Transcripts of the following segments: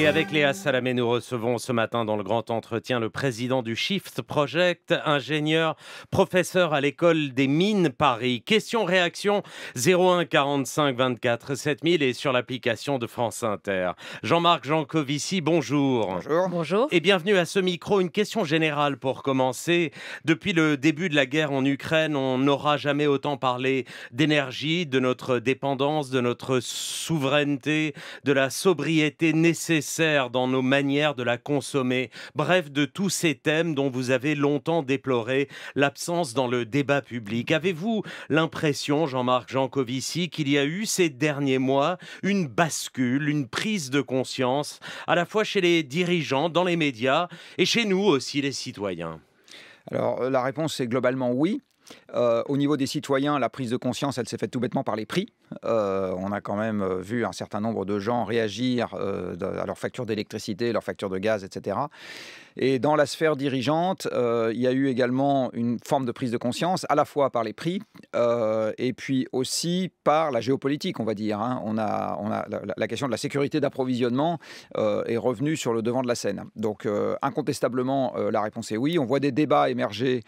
Et avec Léa Salamé, nous recevons ce matin dans le grand entretien le président du Shift Project, ingénieur, professeur à l'école des mines Paris. Question-réaction 01 45 24 7000 et sur l'application de France Inter. Jean-Marc Jancovici, bonjour. Bonjour. Bonjour. Et bienvenue à ce micro. Une question générale pour commencer. Depuis le début de la guerre en Ukraine, on n'aura jamais autant parlé d'énergie, de notre dépendance, de notre souveraineté, de la sobriété nécessaire dans nos manières de la consommer, bref, de tous ces thèmes dont vous avez longtemps déploré l'absence dans le débat public. Avez-vous l'impression, Jean-Marc Jancovici, qu'il y a eu ces derniers mois une bascule, une prise de conscience, à la fois chez les dirigeants, dans les médias, et chez nous aussi, les citoyens? Alors, euh, la réponse est globalement oui. Euh, au niveau des citoyens, la prise de conscience, elle s'est faite tout bêtement par les prix. Euh, on a quand même euh, vu un certain nombre de gens réagir à leur facture d'électricité, leur facture de gaz, etc. Et dans la sphère dirigeante, il y a eu également une forme de prise de conscience, à la fois par les prix et puis aussi par la géopolitique, on va dire. Hein. On a, on a la, question de la sécurité d'approvisionnement est revenue sur le devant de la scène. Donc, incontestablement, la réponse est oui. On voit des débats émerger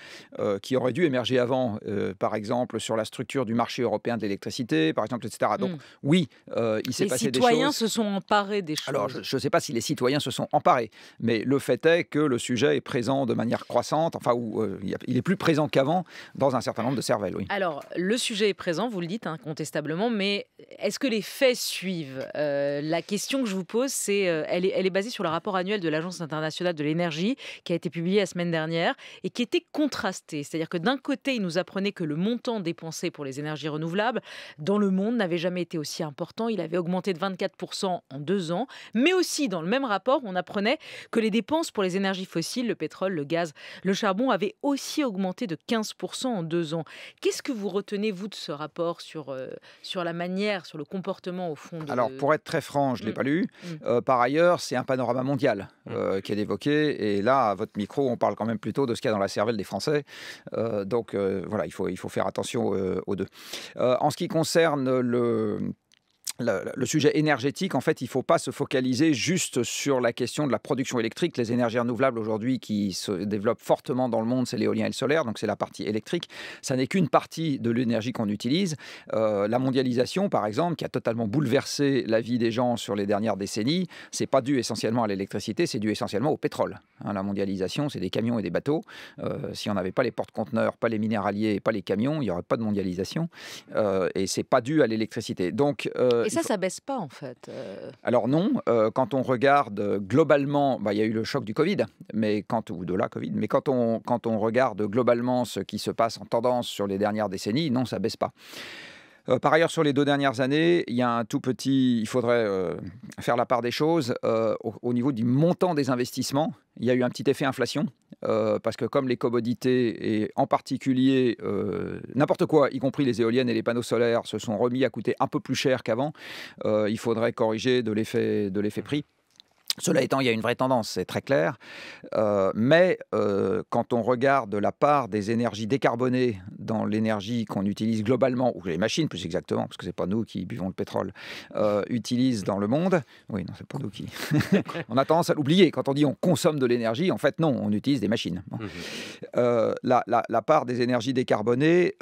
qui auraient dû émerger avant euh, par exemple, sur la structure du marché européen de l'électricité, par exemple, etc. Donc, hmm. oui, euh, il s'est passé des choses. Les citoyens se sont emparés des choses. Alors, je ne sais pas si les citoyens se sont emparés, mais le fait est que le sujet est présent de manière croissante, enfin, où, euh, il est plus présent qu'avant dans un certain nombre de cervelles, oui. Alors, le sujet est présent, vous le dites incontestablement, mais est-ce que les faits suivent? La question que je vous pose, c'est, elle, est, elle est basée sur le rapport annuel de l'Agence internationale de l'énergie qui a été publié la semaine dernière et qui était contrasté. C'est-à-dire que d'un côté, nous apprenait que le montant dépensé pour les énergies renouvelables dans le monde n'avait jamais été aussi important. Il avait augmenté de 24% en deux ans. Mais aussi, dans le même rapport, on apprenait que les dépenses pour les énergies fossiles, le pétrole, le gaz, le charbon, avaient aussi augmenté de 15% en deux ans. Qu'est-ce que vous retenez, vous, de ce rapport sur, euh, sur la manière, sur le comportement, au fond de... Alors, pour être très franc, je ne l'ai mm. pas lu. Mm. Euh, par ailleurs, c'est un panorama mondial mm. euh, qui est évoqué. Et là, à votre micro, on parle quand même plutôt de ce qu'il y a dans la cervelle des Français. donc, voilà, il faut, il faut faire attention euh, aux deux. Euh, en ce qui concerne le le, sujet énergétique, en fait, il ne faut pas se focaliser juste sur la question de la production électrique. Les énergies renouvelables aujourd'hui qui se développent fortement dans le monde, c'est l'éolien et le solaire, donc c'est la partie électrique. Ça n'est qu'une partie de l'énergie qu'on utilise. Euh, la mondialisation, par exemple, qui a totalement bouleversé la vie des gens sur les dernières décennies, c'est pas dû essentiellement à l'électricité, c'est dû essentiellement au pétrole. Hein, la mondialisation, c'est des camions et des bateaux. Euh, si on n'avait pas les porte-conteneurs, pas les minéraliers, pas les camions, il n'y aurait pas de mondialisation. Euh, et c'est pas dû à l'électricité. Donc et ça, ça baisse pas en fait. Euh. Alors non, euh, quand on regarde globalement, bah, il y a eu le choc du Covid, mais quand ou de la Covid, mais quand on quand on regarde globalement ce qui se passe en tendance sur les dernières décennies, non, ça baisse pas. Euh, par ailleurs, sur les deux dernières années, il y a un tout petit. Il faudrait faire la part des choses au, au, niveau du montant des investissements. Il y a eu un petit effet inflation euh, parce que comme les commodités, et en particulier euh, n'importe quoi, y compris les éoliennes et les panneaux solaires, se sont remis à coûter un peu plus cher qu'avant, euh, il faudrait corriger de l'effet prix. Cela étant, il y a une vraie tendance, c'est très clair. Euh, mais euh, quand on regarde la part des énergies décarbonées dans l'énergie qu'on utilise globalement, ou les machines plus exactement, parce que ce n'est pas nous qui buvons le pétrole, euh, utilisent dans le monde, oui, non, c'est pas nous qui. on a tendance à l'oublier. Quand on dit on consomme de l'énergie, en fait, non, on utilise des machines. Mmh la, la, part des énergies décarbonées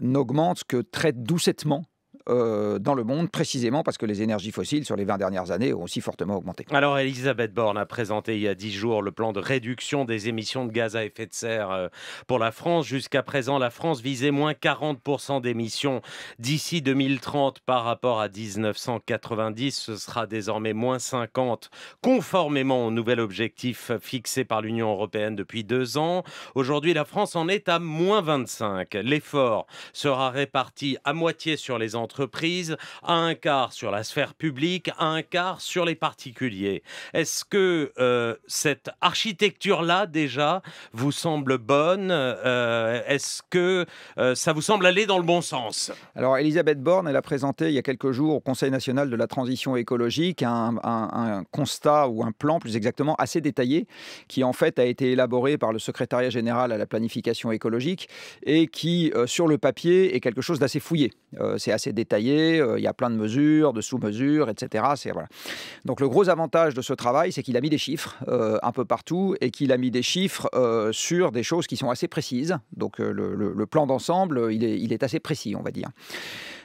n'augmente que très doucettement euh, dans le monde, précisément parce que les énergies fossiles sur les 20 dernières années ont aussi fortement augmenté. Alors Elisabeth Borne a présenté il y a 10 jours le plan de réduction des émissions de gaz à effet de serre euh, pour la France. Jusqu'à présent, la France visait moins 40% d'émissions d'ici 2030 par rapport à 1990. Ce sera désormais moins 50 conformément au nouvel objectif fixé par l'Union européenne depuis deux ans. Aujourd'hui, la France en est à moins 25. L'effort sera réparti à moitié sur les entreprises entreprises, un quart sur la sphère publique, un quart sur les particuliers. Est-ce que euh, cette architecture-là, déjà, vous semble bonne? Euh, Est-ce que euh, ça vous semble aller dans le bon sens? Alors, Elisabeth Borne, elle a présenté il y a quelques jours au Conseil national de la transition écologique un constat ou un plan, plus exactement, assez détaillé, qui en fait a été élaboré par le secrétariat général à la planification écologique et qui, sur le papier, est quelque chose d'assez fouillé. C'est assez détaillé, il y a plein de mesures, de sous-mesures, etc. Donc le gros avantage de ce travail, c'est qu'il a mis des chiffres un peu partout et qu'il a mis des chiffres sur des choses qui sont assez précises. Donc le, plan d'ensemble, il est assez précis, on va dire.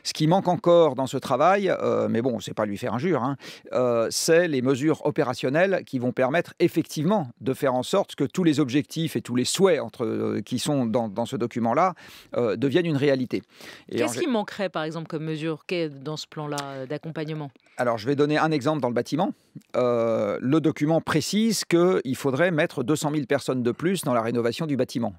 Ce qui manque encore dans ce travail, euh, mais bon, c'est pas lui faire injure, hein, euh, c'est les mesures opérationnelles qui vont permettre effectivement de faire en sorte que tous les objectifs et tous les souhaits entre, euh, qui sont dans, ce document-là deviennent une réalité. Qu'est-ce qui manquerait, par exemple, comme mesure dans ce plan-là d'accompagnement? Alors, je vais donner un exemple dans le bâtiment. le document précise qu'il faudrait mettre 200 000 personnes de plus dans la rénovation du bâtiment.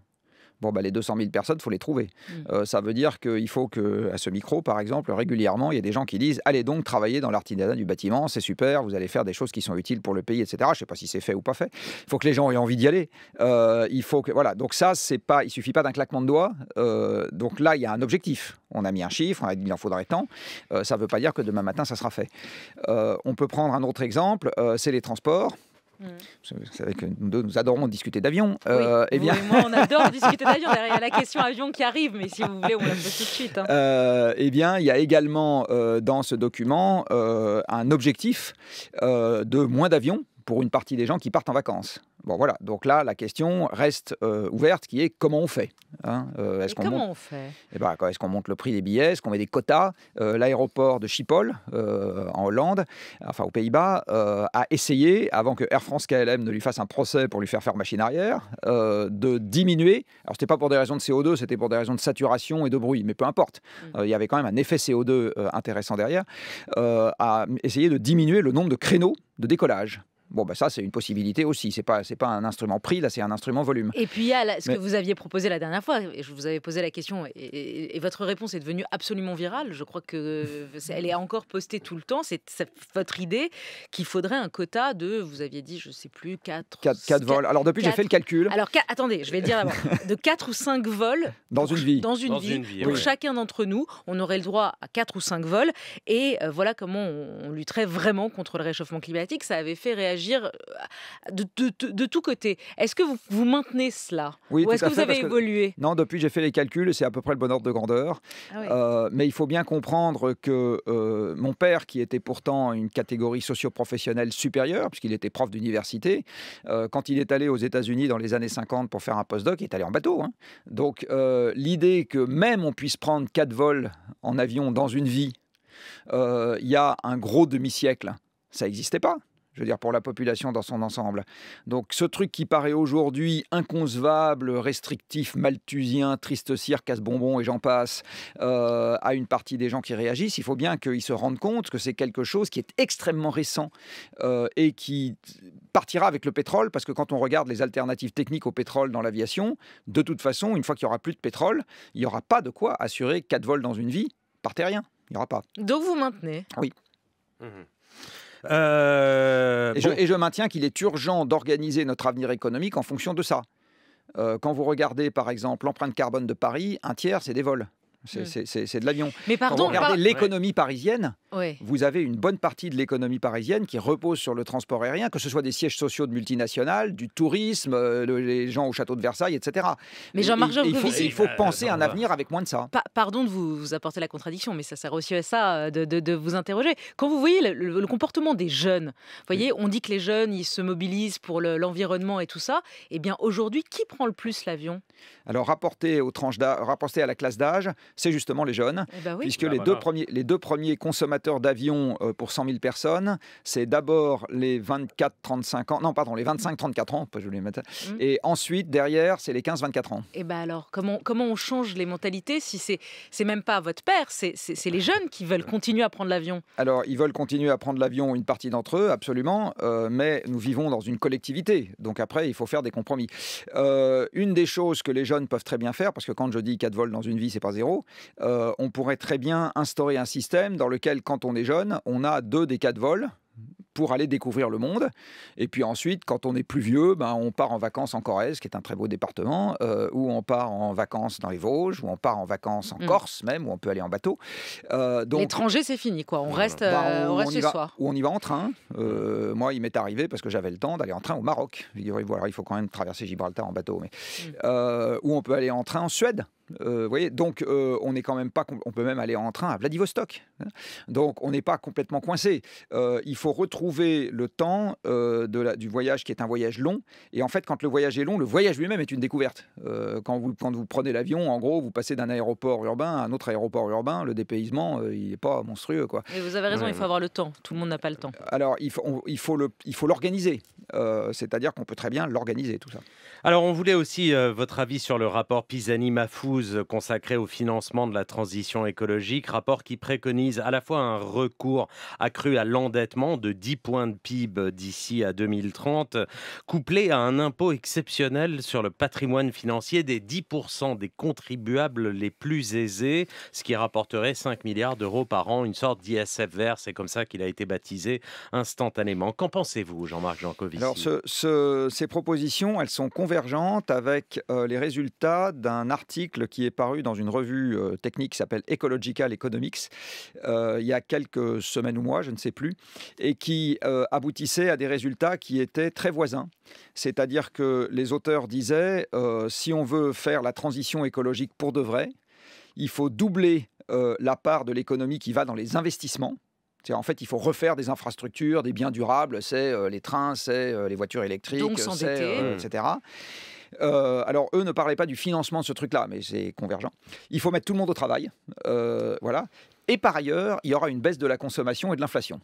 Bon, bah, les 200 000 personnes, il faut les trouver. Mm. Euh, ça veut dire qu'il faut que, à ce micro, par exemple, régulièrement, il y ait des gens qui disent Allez donc travailler dans l'artisanat du bâtiment, c'est super, vous allez faire des choses qui sont utiles pour le pays, etc. Je ne sais pas si c'est fait ou pas fait. Il faut que les gens aient envie d'y aller. Euh, il faut que, voilà. Donc, ça, c'est pas, il suffit pas d'un claquement de doigts. Euh, donc là, il y a un objectif. On a mis un chiffre, on a dit il en faudrait tant. ça ne veut pas dire que demain matin, ça sera fait. on peut prendre un autre exemple c'est les transports. Vous savez que nous deux, nous adorons discuter d'avion. Euh, eh bien... moi, on adore discuter d'avion. Il y a la question avion qui arrive, mais si vous voulez, on la pose tout de suite. Hein. Euh, eh bien, il y a également euh, dans ce document un objectif de moins d'avions pour une partie des gens qui partent en vacances. Bon voilà, donc là la question reste euh, ouverte, qui est comment on fait hein euh, Est-ce qu'on comment monte... on fait? Eh ben, Est-ce qu'on monte le prix des billets? Est-ce qu'on met des quotas? Euh, L'aéroport de Schiphol en Hollande, enfin aux Pays-Bas, a essayé, avant que Air France KLM ne lui fasse un procès pour lui faire faire machine arrière, de diminuer. Alors c'était pas pour des raisons de CO2, c'était pour des raisons de saturation et de bruit, mais peu importe. Mm. il y avait quand même un effet CO2 intéressant derrière, a essayé de diminuer le nombre de créneaux de décollage. Bon, ben ça, c'est une possibilité aussi. C'est pas, c'est pas un instrument prix, là, c'est un instrument volume. Et puis, il y a ce que vous aviez proposé la dernière fois, et je vous avais posé la question, et, votre réponse est devenue absolument virale. Je crois que elle est encore postée tout le temps. C'est votre idée qu'il faudrait un quota de, vous aviez dit, je sais plus, 4... 4, vols. Alors, depuis, j'ai fait le calcul. Alors, attendez, je vais le dire d'abord. De 4 ou 5 vols... Dans une vie. Dans une vie. pour chacun d'entre nous, on aurait le droit à 4 ou 5 vols. Et euh, voilà comment on, on lutterait vraiment contre le réchauffement climatique. Ça avait fait réagir euh, de, de, de, tous côtés. Est-ce que vous, vous maintenez cela oui, Ou est-ce que vous avez évolué? Non, depuis j'ai fait les calculs, c'est à peu près le bon ordre de grandeur. Ah euh, mais il faut bien comprendre que euh, mon père, qui était pourtant une catégorie socio-professionnelle supérieure, puisqu'il était prof d'université, quand il est allé aux États-Unis dans les années 50 pour faire un postdoc, il est allé en bateau. Hein. Donc l'idée que même on puisse prendre quatre vols en avion dans une vie, il y a un gros demi-siècle, ça n'existait pas je veux dire, pour la population dans son ensemble. Donc ce truc qui paraît aujourd'hui inconcevable, restrictif, malthusien, triste cire, casse-bonbon et j'en passe, euh, à une partie des gens qui réagissent, il faut bien qu'ils se rendent compte que c'est quelque chose qui est extrêmement récent euh, et qui partira avec le pétrole, parce que quand on regarde les alternatives techniques au pétrole dans l'aviation, de toute façon, une fois qu'il n'y aura plus de pétrole, il n'y aura pas de quoi assurer quatre vols dans une vie par terrien. Il n'y aura pas. Donc vous maintenez Oui. Mmh euh, et, je, maintiens qu'il est urgent d'organiser notre avenir économique en fonction de ça. Euh, quand vous regardez par exemple l'empreinte carbone de Paris, un tiers c'est des vols. Hmm. C'est de l'avion. Mais pardon, Quand vous regardez l'économie parisienne, vous avez une bonne partie de l'économie parisienne qui repose sur le transport aérien, que ce soit des sièges sociaux de multinationales, du tourisme, euh, les gens au château de Versailles, etc. Mais Jean-Marc il, faut, il faut penser à un avenir avec moins de ça. pardon de vous, apporter la contradiction, mais ça sert aussi à ça euh, de, vous interroger. Quand vous voyez le, comportement des jeunes, vous voyez, on dit que les jeunes, ils se mobilisent pour l'environnement et tout ça. Eh bien, aujourd'hui, qui prend le plus l'avion? Alors, rapporté, aux tranches rapporté à la classe d'âge, c'est justement les jeunes, eh ben puisque les, deux premiers, les deux premiers consommateurs d'avions euh, pour 100 000 personnes, c'est d'abord les 24-35 ans, non pardon, les 25-34 ans, je mettre, mmh. et ensuite derrière c'est les 15-24 ans. Et eh ben alors comment comment on change les mentalités si c'est c'est même pas votre père, c'est les jeunes qui veulent continuer à prendre l'avion? Alors ils veulent continuer à prendre l'avion, une partie d'entre eux absolument, euh, mais nous vivons dans une collectivité, donc après il faut faire des compromis. Euh, une des choses que les jeunes peuvent très bien faire, parce que quand je dis 4 vols dans une vie c'est pas zéro, euh, on pourrait très bien instaurer un système dans lequel, quand on est jeune, on a deux des quatre vols pour aller découvrir le monde. Et puis ensuite, quand on est plus vieux, ben, on part en vacances en Corrèze, qui est un très beau département, euh, ou on part en vacances dans les Vosges, ou on part en vacances en mm. Corse même, où on peut aller en bateau. Euh, L'étranger, c'est fini, quoi. On reste, bah, on, reste chez soi. Ou on y va en train. moi, il m'est arrivé, parce que j'avais le temps, d'aller en train au Maroc. Voilà, il faut quand même traverser Gibraltar en bateau. Mais, mm. ou on peut aller en train en Suède. Vous voyez, donc on n'est quand même pas, on peut même aller en train à Vladivostok. Hein. donc on n'est pas complètement coincé. il faut retrouver le temps de la, du voyage qui est un voyage long. Et en fait, quand le voyage est long, le voyage lui-même est une découverte. quand, vous, quand vous prenez l'avion, en gros, vous passez d'un aéroport urbain à un autre aéroport urbain. Le dépaysement, il n'est pas monstrueux, quoi. Et vous avez raison, il faut avoir le temps. Tout le monde n'a pas le temps. Alors il faut, il faut le, il faut l'organiser. C'est-à-dire qu'on peut très bien l'organiser tout ça. Alors, on voulait aussi euh, votre avis sur le rapport Consacré au financement de la transition écologique, rapport qui préconise à la fois un recours accru à l'endettement de 10 points de PIB d'ici à 2030, couplé à un impôt exceptionnel sur le patrimoine financier des 10% des contribuables les plus aisés, ce qui rapporterait 5 milliards d'euros par an, une sorte d'ISF vert, c'est comme ça qu'il a été baptisé instantanément. Qu'en pensez-vous, Jean-Marc Jancovici? Alors, ces propositions, elles sont convergente avec euh, les résultats d'un article qui est paru dans une revue euh, technique qui s'appelle Ecological Economics euh, il y a quelques semaines ou mois, je ne sais plus, et qui aboutissait à des résultats qui étaient très voisins. C'est-à-dire que les auteurs disaient, si on veut faire la transition écologique pour de vrai, il faut doubler la part de l'économie qui va dans les investissements. En fait, il faut refaire des infrastructures, des biens durables, c'est euh, les trains, c'est euh, les voitures électriques, c'est, euh, alors, eux ne parlaient pas du financement de ce truc-là, mais c'est convergent. Il faut mettre tout le monde au travail. voilà. Et par ailleurs, il y aura une baisse de la consommation et de l'inflation.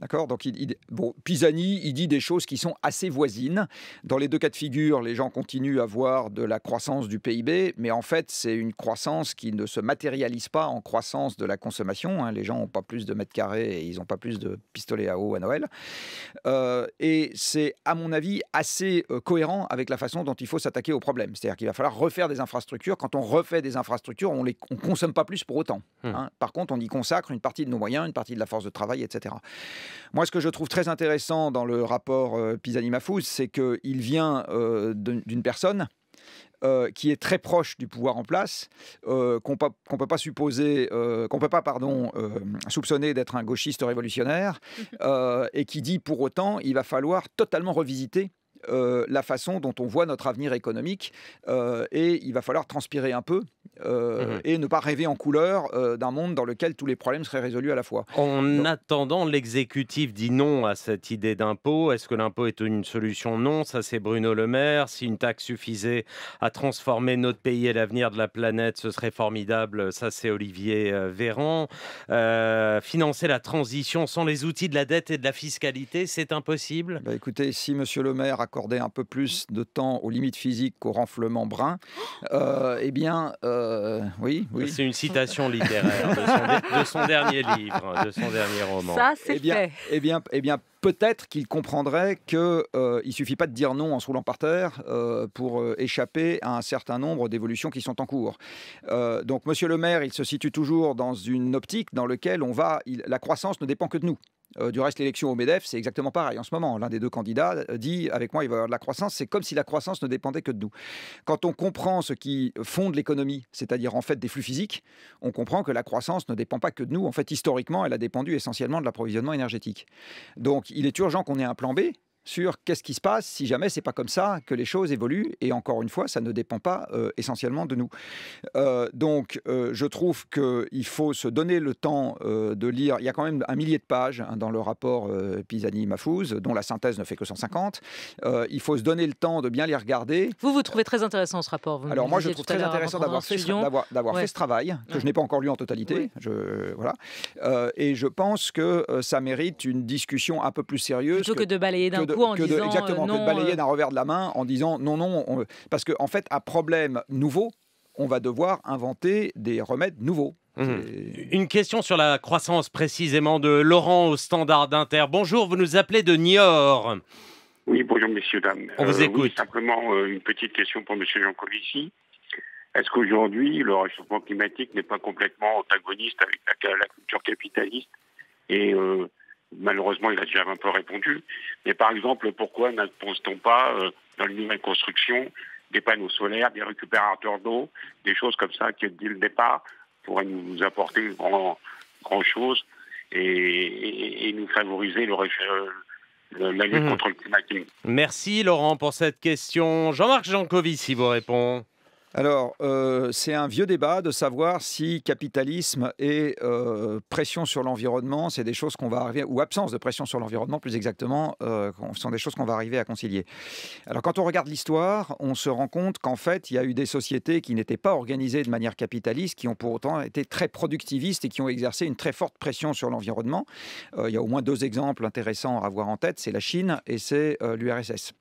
D'accord? Donc, il, bon, Pisani, il dit des choses qui sont assez voisines. Dans les deux cas de figure, les gens continuent à voir de la croissance du PIB, mais en fait, c'est une croissance qui ne se matérialise pas en croissance de la consommation. Hein. Les gens n'ont pas plus de mètres carrés et ils n'ont pas plus de pistolets à eau à Noël. Euh, et c'est, à mon avis, assez euh, cohérent avec la façon dont il faut s'attaquer au problème. C'est-à-dire qu'il va falloir refaire des infrastructures. Quand on refait des infrastructures, on ne on consomme pas plus pour autant. Hum. Hein. Par contre, on y consacre une partie de nos moyens, une partie de la force de travail, etc. Moi, ce que je trouve très intéressant dans le rapport euh, Pisani-Mafous, c'est qu'il vient euh, d'une personne euh, qui est très proche du pouvoir en place, qu'on ne peut pas supposer, qu'on peut pas pardon soupçonner d'être un gauchiste révolutionnaire, et qui dit pour autant il va falloir totalement revisiter la façon dont on voit notre avenir économique et il va falloir transpirer un peu euh, mmh et ne pas rêver en couleur euh, d'un monde dans lequel tous les problèmes seraient résolus à la fois. En attendant, l'exécutif dit non à cette idée d'impôt. Est-ce que l'impôt est une solution? Non, ça c'est Bruno Le Maire. Si une taxe suffisait à transformer notre pays et l'avenir de la planète, ce serait formidable. Ça c'est Olivier euh, Véran. financer la transition sans les outils de la dette et de la fiscalité, c'est impossible? Bah Écoutez, si Monsieur Le Maire accordait un peu plus de temps aux limites physiques qu'au renflement brun, eh bien... Euh, oui, oui. C'est une citation littéraire de son, dernier livre, de son dernier roman. Ça, c'est eh bien, fait. Eh bien, eh bien peut-être qu'il comprendrait qu'il euh, ne suffit pas de dire non en se roulant par terre euh, pour échapper à un certain nombre d'évolutions qui sont en cours. donc, Monsieur le maire, il se situe toujours dans une optique dans laquelle on va, la croissance ne dépend que de nous. Euh, du reste, l'élection au MEDEF, c'est exactement pareil. En ce moment, l'un des deux candidats euh, dit avec moi, il va y avoir de la croissance. C'est comme si la croissance ne dépendait que de nous. Quand on comprend ce qui fonde l'économie, c'est-à-dire en fait des flux physiques, on comprend que la croissance ne dépend pas que de nous. En fait, historiquement, elle a dépendu essentiellement de l'approvisionnement énergétique. Donc, il est urgent qu'on ait un plan B sur qu'est-ce qui se passe si jamais c'est pas comme ça que les choses évoluent. Et encore une fois, ça ne dépend pas euh, essentiellement de nous. Euh, donc, euh, je trouve qu'il faut se donner le temps de lire. Il y a quand même un millier de pages hein, dans le rapport Pisani-Mafouze, dont la synthèse ne fait que 150. il faut se donner le temps de bien les regarder. Vous, vous trouvez très intéressant ce rapport Alors, moi, je trouve très intéressant d'avoir fait, d'avoir, fait ce travail, que je n'ai pas encore lu en totalité. Je, voilà. et je pense que ça mérite une discussion un peu plus sérieuse. Plutôt que, de balayer d'un coup que de, exactement, que de balayer euh, d'un revers de la main en disant non, non, parce qu'en en fait, à problème nouveau, on va devoir inventer des remèdes nouveaux. Mmh. Une question sur la croissance précisément de Laurent au standard d'Inter. Bonjour, vous nous appelez de Niort. Oui, bonjour messieurs, dames. On vous euh, écoute. simplement euh, une petite question pour monsieur Jancovici. Est-ce qu'aujourd'hui, le réchauffement climatique n'est pas complètement antagoniste avec la, culture capitaliste et malheureusement, il a déjà un peu répondu. Mais par exemple, pourquoi n'impose-t-on pas euh, dans les nouvelles constructions des panneaux solaires, des récupérateurs d'eau, des choses comme ça qui, dès le départ, pourraient nous apporter grand, grand chose et, nous favoriser le, la lutte mmh. contre le climat Merci Laurent pour cette question. Jean-Marc Jancovici vous répond. Alors, euh, c'est un vieux débat de savoir si capitalisme et euh, pression sur l'environnement, c'est des choses qu'on va arriver, ou absence de pression sur l'environnement, plus exactement, euh, sont des choses qu'on va arriver à concilier. Alors, quand on regarde l'histoire, on se rend compte qu'en fait, il y a eu des sociétés qui n'étaient pas organisées de manière capitaliste, qui ont pour autant été très productivistes et qui ont exercé une très forte pression sur l'environnement. il y a au moins deux exemples intéressants à avoir en tête, c'est la Chine et c'est l'URSS.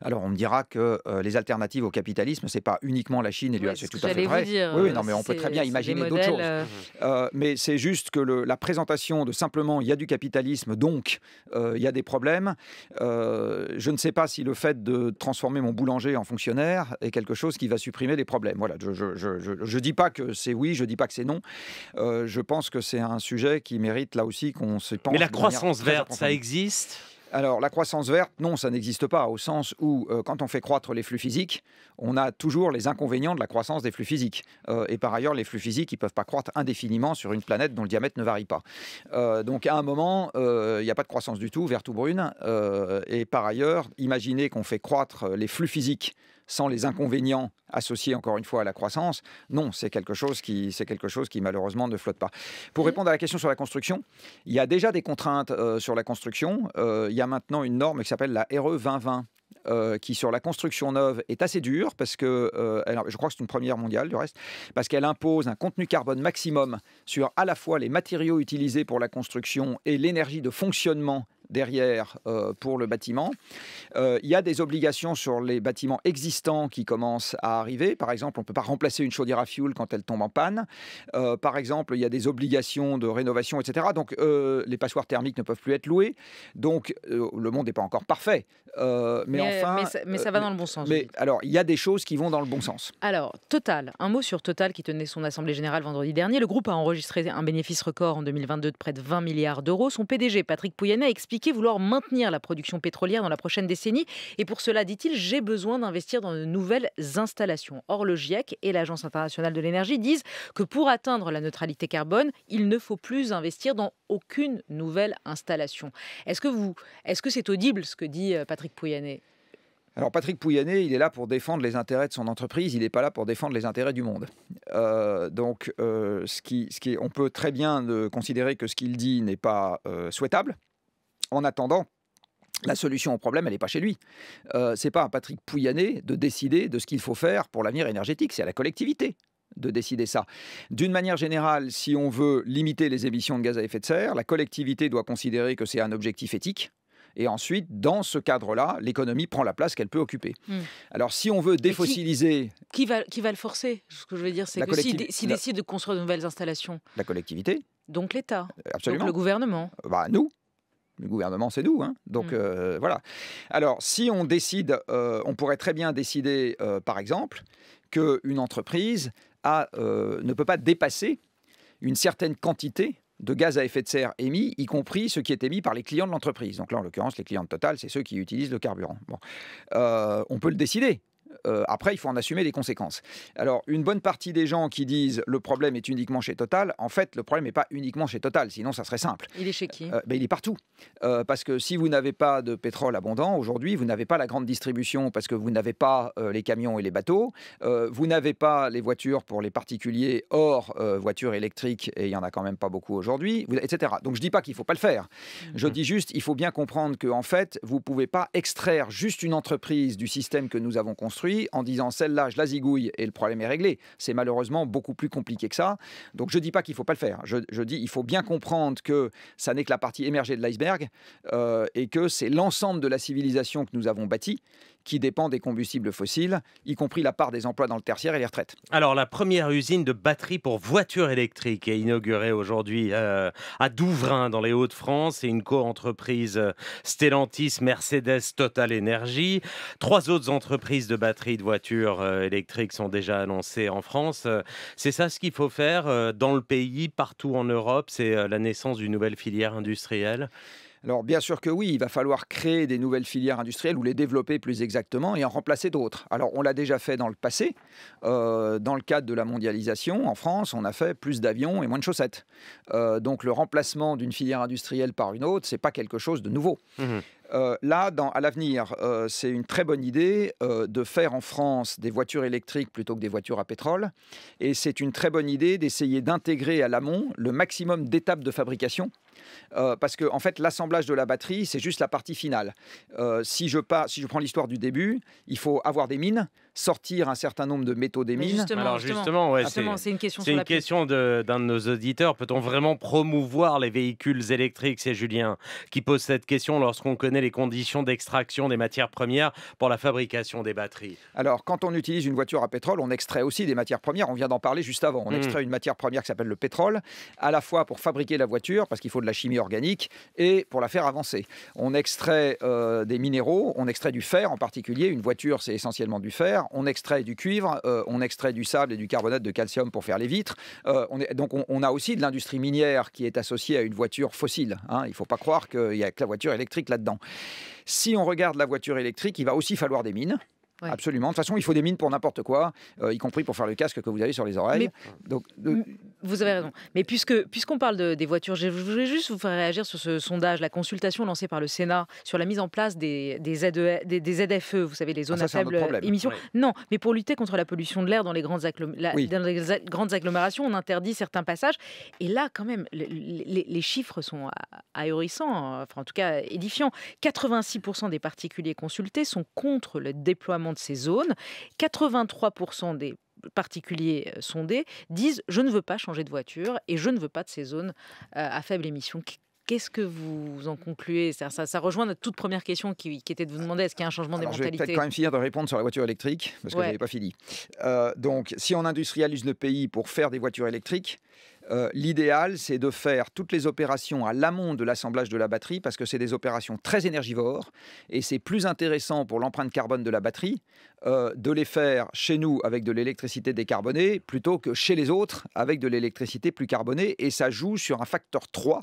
Alors on me dira que euh, les alternatives au capitalisme, c'est pas uniquement la Chine et l'US, c'est tout à fait vrai. oui, non, mais on peut très bien imaginer d'autres choses. Euh, euh, mais c'est juste que la présentation de simplement il y a du capitalisme, donc il y a des problèmes. je ne sais pas si le fait de transformer mon boulanger en fonctionnaire est quelque chose qui va supprimer les problèmes. Voilà, je ne dis pas que c'est oui, je dis pas que c'est non. je pense que c'est un sujet qui mérite là aussi qu'on se pense. Mais la croissance verte, ça existe? Alors, la croissance verte, non, ça n'existe pas, au sens où, euh, quand on fait croître les flux physiques, on a toujours les inconvénients de la croissance des flux physiques. Euh, et par ailleurs, les flux physiques, ils ne peuvent pas croître indéfiniment sur une planète dont le diamètre ne varie pas. Euh, donc, à un moment, il n'y a pas de croissance du tout, verte ou brune. et par ailleurs, imaginez qu'on fait croître les flux physiques sans les inconvénients associés encore une fois à la croissance, non, c'est quelque chose qui c'est quelque chose qui malheureusement ne flotte pas. Pour répondre à la question sur la construction, il y a déjà des contraintes euh, sur la construction. Euh, il y a maintenant une norme qui s'appelle la RE 2020 euh, qui sur la construction neuve est assez dure parce que je crois que c'est une première mondiale du reste parce qu'elle impose un contenu carbone maximum sur à la fois les matériaux utilisés pour la construction et l'énergie de fonctionnement derrière euh, pour le bâtiment. Euh, il y a des obligations sur les bâtiments existants qui commencent à arriver. Par exemple, on ne peut pas remplacer une chaudière à fioul quand elle tombe en panne. Euh, par exemple, il y a des obligations de rénovation, etc. Donc, les passoires thermiques ne peuvent plus être louées. Donc, le monde n'est pas encore parfait. Mais, enfin. Mais ça, va dans le bon sens. Mais alors, il y a des choses qui vont dans le bon sens. Alors, Total, un mot sur Total qui tenait son assemblée générale vendredi dernier. Le groupe a enregistré un bénéfice record en 2022 de près de 20 milliards d'euros. Son PDG, Patrick Pouyanné, explique vouloir maintenir la production pétrolière dans la prochaine décennie. Et pour cela, dit-il, j'ai besoin d'investir dans de nouvelles installations. Or, le GIEC et l'Agence internationale de l'énergie disent que pour atteindre la neutralité carbone, il ne faut plus investir dans aucune nouvelle installation. Est-ce que vous, est-ce que c'est audible ce que dit euh, Patrick alors Patrick Pouyanné, il est là pour défendre les intérêts de son entreprise, il n'est pas là pour défendre les intérêts du monde. Euh, donc euh, ce qui, ce on peut très bien considérer que ce qu'il dit n'est pas souhaitable, en attendant, la solution au problème, elle n'est pas chez lui. Euh, c'est pas à Patrick Pouyanné de décider de ce qu'il faut faire pour l'avenir énergétique, c'est à la collectivité de décider ça. D'une manière générale, si on veut limiter les émissions de gaz à effet de serre, la collectivité doit considérer que c'est un objectif éthique. Et ensuite, dans ce cadre-là, l'économie prend la place qu'elle peut occuper. Hmm. Alors, si on veut défossiliser... Qui, va, qui va le forcer? Ce que je veux dire, c'est que s'il décide de construire de nouvelles installations... La collectivité. Donc l'État. Absolument. Donc le gouvernement. Bah, nous. Le gouvernement, c'est nous. Hein. Donc mm. euh, voilà. Alors, si on décide, euh, on pourrait très bien décider, euh, par exemple, qu'une entreprise a, ne peut pas dépasser une certaine quantité de gaz à effet de serre émis, y compris ce qui est émis par les clients de l'entreprise. Donc là, en l'occurrence, les clients de Total, c'est ceux qui utilisent le carburant. Bon. on peut le décider. Euh, après, il faut en assumer les conséquences. Alors, une bonne partie des gens qui disent le problème est uniquement chez Total, en fait, le problème n'est pas uniquement chez Total, sinon ça serait simple. Il est chez qui? Euh, ben, Il est partout. Euh, parce que si vous n'avez pas de pétrole abondant, aujourd'hui, vous n'avez pas la grande distribution parce que vous n'avez pas les camions et les bateaux, vous n'avez pas les voitures pour les particuliers hors voitures électriques, et il n'y en a quand même pas beaucoup aujourd'hui, etc. Donc, je ne dis pas qu'il ne faut pas le faire. Je mhm. dis juste, il faut bien comprendre qu'en en fait, vous ne pouvez pas extraire juste une entreprise du système que nous avons construit en disant celle-là, je la zigouille et le problème est réglé. C'est malheureusement beaucoup plus compliqué que ça. Donc je ne dis pas qu'il ne faut pas le faire. Je, dis il faut bien comprendre que ça n'est que la partie émergée de l'iceberg euh, et que c'est l'ensemble de la civilisation que nous avons bâtie qui dépend des combustibles fossiles, y compris la part des emplois dans le tertiaire et les retraites. Alors, la première usine de batterie pour voitures électriques est inaugurée aujourd'hui euh, à Douvrin, dans les Hauts-de-France. C'est une co-entreprise euh, Stellantis, Mercedes, Total Energy. Trois autres entreprises de batteries de voitures euh, électriques sont déjà annoncées en France. C'est ça ce qu'il faut faire dans le pays, partout en Europe? C'est la naissance d'une nouvelle filière industrielle? Alors bien sûr que oui, il va falloir créer des nouvelles filières industrielles ou les développer plus exactement et en remplacer d'autres. Alors on l'a déjà fait dans le passé. Euh, dans le cadre de la mondialisation, en France, on a fait plus d'avions et moins de chaussettes. Euh, donc le remplacement d'une filière industrielle par une autre, c'est pas quelque chose de nouveau. Mmh Euh, là, dans, à l'avenir, euh, c'est une très bonne idée euh, de faire en France des voitures électriques plutôt que des voitures à pétrole. Et c'est une très bonne idée d'essayer d'intégrer à l'amont le maximum d'étapes de fabrication. Euh, parce que en fait, l'assemblage de la batterie, c'est juste la partie finale. Euh, si, je pas, si je prends l'histoire du début, il faut avoir des mines, sortir un certain nombre de métaux des mines. justement, Alors justement, justement, ouais, c'est justement, c'est une question une question d'un de, nos auditeurs. Peut-on vraiment promouvoir les véhicules électriques? C'est Julien qui pose cette question lorsqu'on connaît les conditions d'extraction des matières premières pour la fabrication des batteries. Alors, quand on utilise une voiture à pétrole, on extrait aussi des matières premières. On vient d'en parler juste avant. On Mhm. extrait une matière première qui s'appelle le pétrole, à la fois pour fabriquer la voiture, parce qu'il faut de la chimie organique, et pour la faire avancer. On extrait euh, des minéraux, on extrait du fer en particulier. Une voiture, c'est essentiellement du fer. On extrait du cuivre, euh, on extrait du sable et du carbonate de calcium pour faire les vitres. Euh, on est- donc, on, on a aussi de l'industrie minière qui est associée à une voiture fossile. hein. Il ne faut pas croire qu'il n'y a que la voiture électrique là-dedans. Si on regarde la voiture électrique, il va aussi falloir des mines. Ouais. Absolument. De toute façon, il faut des mines pour n'importe quoi, euh, y compris pour faire le casque que vous avez sur les oreilles. Donc, de- M- Vous avez raison. Mais puisque puisqu'on parle de- des voitures, je voulais juste vous faire réagir sur ce sondage, la consultation lancée par le Sénat sur la mise en place des, des, ZE des, des ZFE, vous savez, les zones ça, à faible émission. Non, mais pour lutter contre la pollution de l'air dans les grandes, agglom- la- Oui. dans les a- grandes agglomérations, on interdit certains passages. Et là, quand même, le- les, les chiffres sont ahurissants, enfin en tout cas édifiants. 86% des particuliers consultés sont contre le déploiement de ces zones. 83% des particuliers sondés disent je ne veux pas changer de voiture et je ne veux pas de ces zones à faible émission. Qu- Qu'est-ce que vous en concluez? Ça, ça, ça rejoint notre toute première question qui, qui était de vous demander est-ce qu'il y a un changement Alors, des je vais peut-être mentalités? quand même finir de répondre sur la voiture électrique, parce que Ouais. je n'avais pas fini. Euh, donc, si on industrialise le pays pour faire des voitures électriques, euh, l'idéal, c'est de faire toutes les opérations à l'amont de l'assemblage de la batterie, parce que c'est des opérations très énergivores, et c'est plus intéressant pour l'empreinte carbone de la batterie euh, de les faire chez nous avec de l'électricité décarbonée, plutôt que chez les autres avec de l'électricité plus carbonée, et ça joue sur un facteur 3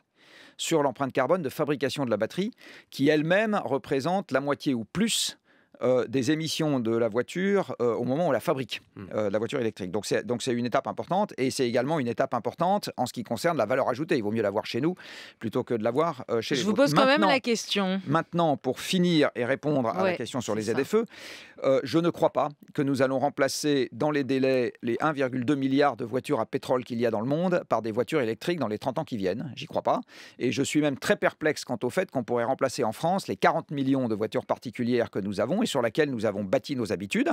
sur l'empreinte carbone de fabrication de la batterie, qui elle-même représente la moitié ou plus euh, des émissions de la voiture euh, au moment où on la fabrique, Hmm. euh, la voiture électrique. Donc c'est donc c'est une étape importante et c'est également une étape importante en ce qui concerne la valeur ajoutée. Il vaut mieux l'avoir chez nous plutôt que de l'avoir euh, chez Je les vous pose quand même la question. Maintenant, pour finir et répondre à la question sur les. ZFE, euh, je ne crois pas que nous allons remplacer dans les délais les 1,2 milliard de voitures à pétrole qu'il y a dans le monde par des voitures électriques dans les 30 ans qui viennent. J'y crois pas. Et je suis même très perplexe quant au fait qu'on pourrait remplacer en France les 40 millions de voitures particulières que nous avons et sur lesquelles nous avons bâti nos habitudes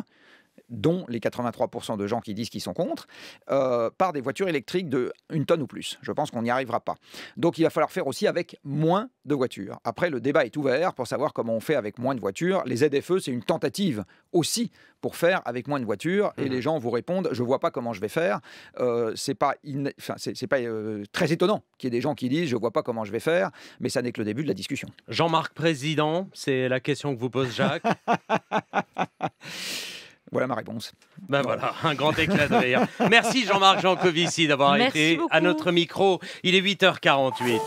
dont les 83% de gens qui disent qu'ils sont contre, euh, par des voitures électriques de une tonne ou plus. Je pense qu'on n'y arrivera pas. Donc il va falloir faire aussi avec moins de voitures. Après, le débat est ouvert pour savoir comment on fait avec moins de voitures. Les ZFE, c'est une tentative aussi pour faire avec moins de voitures. Et les gens vous répondent, je vois pas comment je vais faire. Euh, c'est pas, in- enfin, c'est pas euh, très étonnant qu'il y ait des gens qui disent, je vois pas comment je vais faire, mais ça n'est que le début de la discussion. Jean-Marc Président, c'est la question que vous pose Jacques. Voilà ma réponse. Ben voilà, un grand éclat de rire. Merci Jean-Marc Jancovici d'avoir été à notre micro. Il est 8h48.